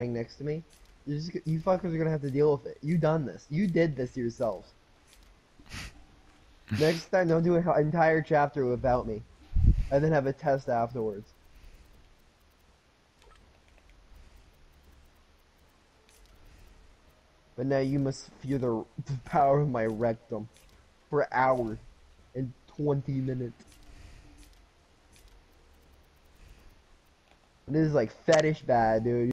next to me. You just you fuckers are gonna have to deal with it. You done this. You did this yourselves. Next time, don't do an entire chapter without me, and then have a test afterwards. But now you must feel the, the power of my rectum for hours and 20 minutes. This is like fetish bad, dude.